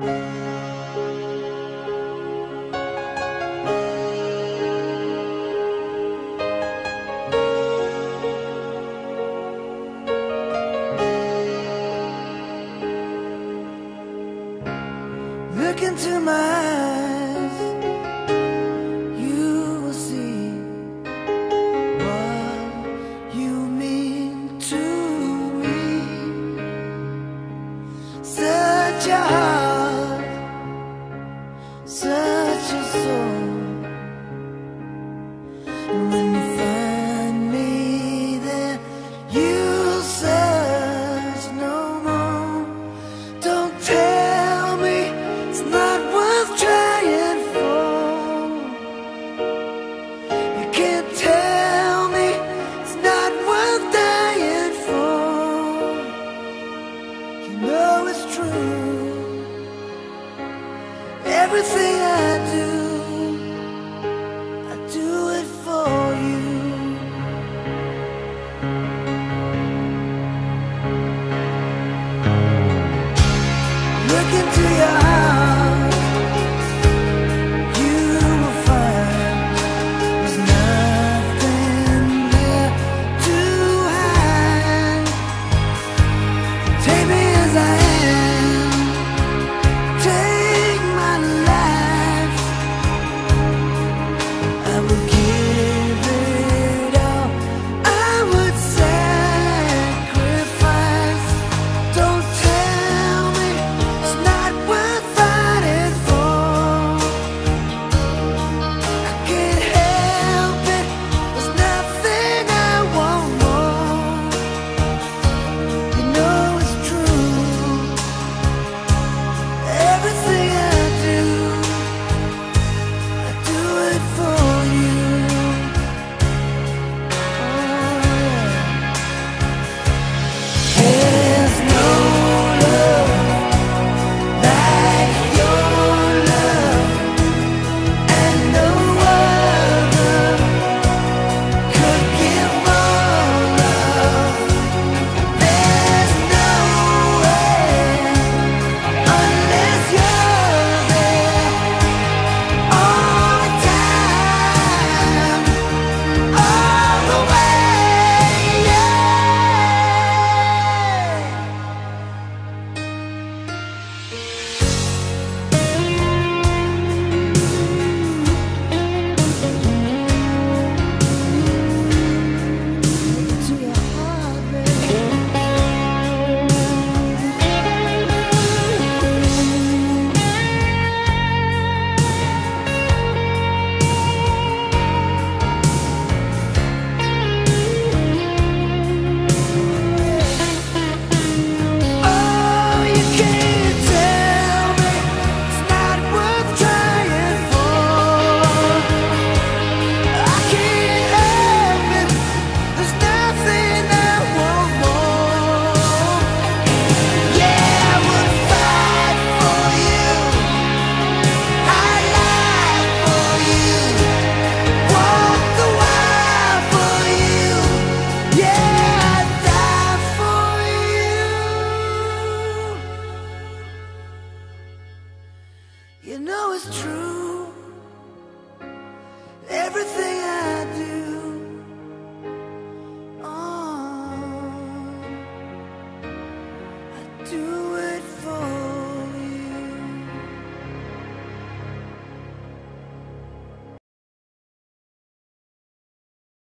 Look into my eyes. everything I do. You know it's true. Everything